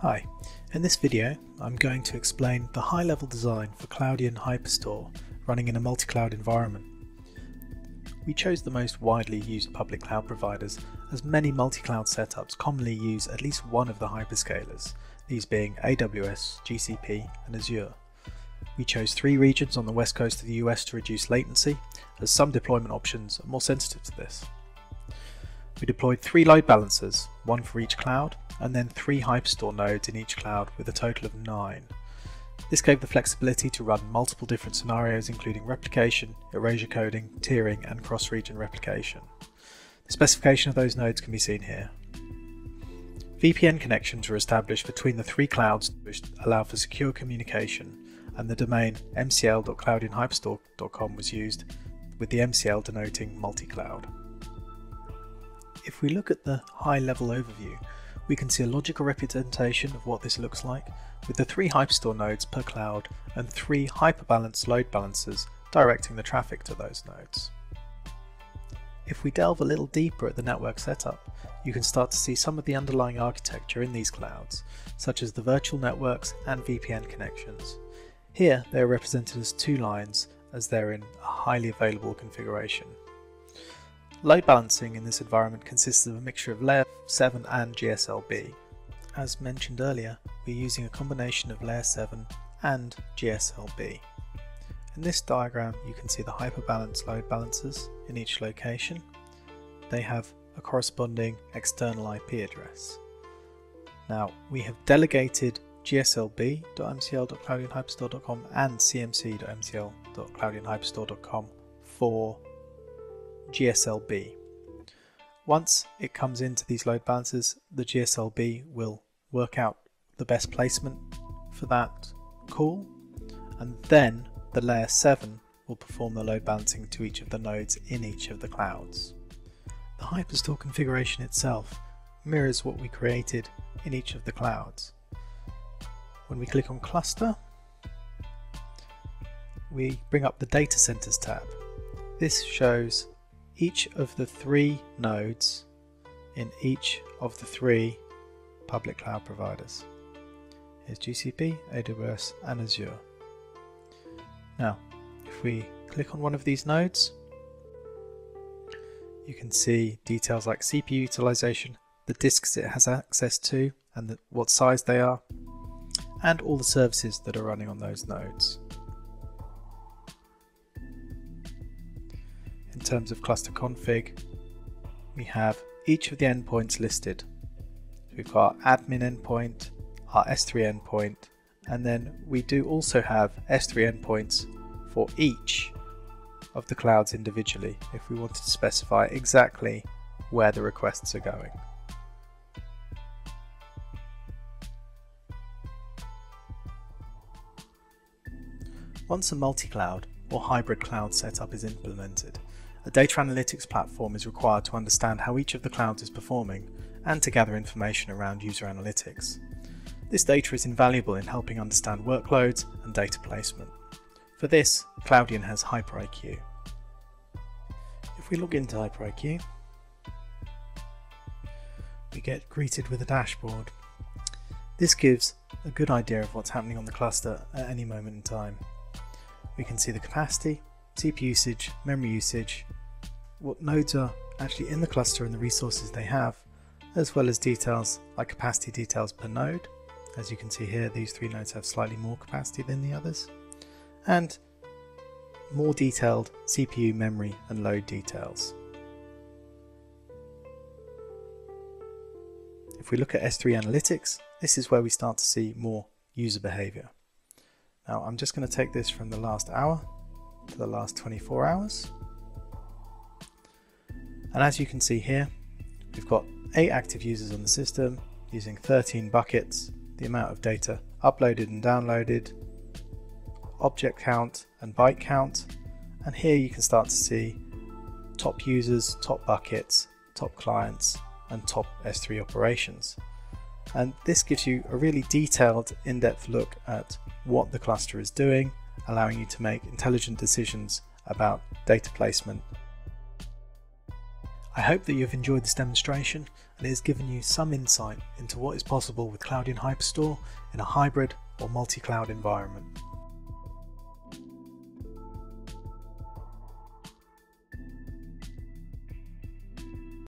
Hi, in this video I'm going to explain the high-level design for Cloudian Hyperstore running in a multi-cloud environment. We chose the most widely used public cloud providers as many multi-cloud setups commonly use at least one of the hyperscalers, these being AWS, GCP and Azure. We chose three regions on the west coast of the US to reduce latency, as some deployment options are more sensitive to this. We deployed three load balancers, one for each cloud, and then three Hyperstore nodes in each cloud with a total of nine. This gave the flexibility to run multiple different scenarios including replication, erasure coding, tiering and cross-region replication. The specification of those nodes can be seen here. VPN connections were established between the three clouds which allow for secure communication and the domain mcl.cloudianhyperstore.com was used with the MCL denoting multi-cloud. If we look at the high-level overview, we can see a logical representation of what this looks like with the three Hyperstore nodes per cloud and three hyperbalanced load balancers directing the traffic to those nodes. If we delve a little deeper at the network setup, you can start to see some of the underlying architecture in these clouds, such as the virtual networks and VPN connections. Here they are represented as two lines as they're in a highly available configuration. Load balancing in this environment consists of a mixture of layer 7 and GSLB. As mentioned earlier, we're using a combination of layer 7 and GSLB. In this diagram you can see the hyperbalanced load balancers in each location. They have a corresponding external IP address. Now we have delegated gslb.mcl.cloudianhyperstore.com and cmc.mcl.cloudianhyperstore.com for GSLB. Once it comes into these load balancers, the GSLB will work out the best placement for that call, and then the layer 7 will perform the load balancing to each of the nodes in each of the clouds. The Hyperstore configuration itself mirrors what we created in each of the clouds. When we click on Cluster, we bring up the Data Centers tab. This shows each of the three nodes in each of the three public cloud providers. Here's GCP, AWS and Azure. Now, if we click on one of these nodes, you can see details like CPU utilization, the disks it has access to and the, what size they are, and all the services that are running on those nodes. Terms of cluster config, we have each of the endpoints listed. We've got our admin endpoint, our S3 endpoint, and then we do also have S3 endpoints for each of the clouds individually if we wanted to specify exactly where the requests are going. Once a multi-cloud or hybrid cloud setup is implemented, a data analytics platform is required to understand how each of the clouds is performing and to gather information around user analytics. This data is invaluable in helping understand workloads and data placement. For this, Cloudian has HyperIQ. If we log into HyperIQ, we get greeted with a dashboard. This gives a good idea of what's happening on the cluster at any moment in time. We can see the capacity, CPU usage, memory usage, what nodes are actually in the cluster and the resources they have, as well as details like capacity details per node. As you can see here, these three nodes have slightly more capacity than the others, and more detailed CPU, memory, and load details. If we look at S3 Analytics, this is where we start to see more user behavior. Now I'm just going to take this from the last hour to the last 24 hours. And as you can see here, we've got 8 active users on the system using 13 buckets, the amount of data uploaded and downloaded, object count and byte count, and here you can start to see top users, top buckets, top clients, and top S3 operations. And this gives you a really detailed, in-depth look at what the cluster is doing, allowing you to make intelligent decisions about data placement I hope that you've enjoyed this demonstration and it has given you some insight into what is possible with Cloudian Hyperstore in a hybrid or multi-cloud environment.